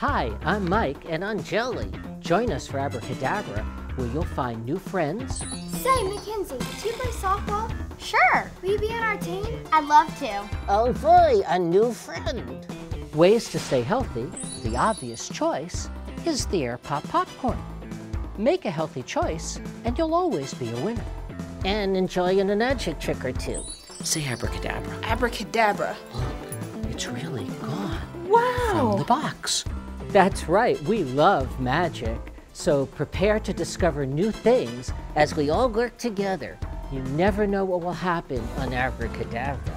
Hi, I'm Mike, and I'm Jelly. Join us for Abracadabra, where you'll find new friends. Say, Mackenzie, do you play softball? Sure. Will you be on our team? I'd love to. Oh boy, a new friend. Ways to stay healthy, the obvious choice is the Air Pop Popcorn. Make a healthy choice, and you'll always be a winner. And enjoy an magic trick or two. Say abracadabra. Abracadabra. Look, it's really gone Wow. from the box. That's right, we love magic. So prepare to discover new things as we all work together. You never know what will happen on Abracadabra.